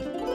Bye.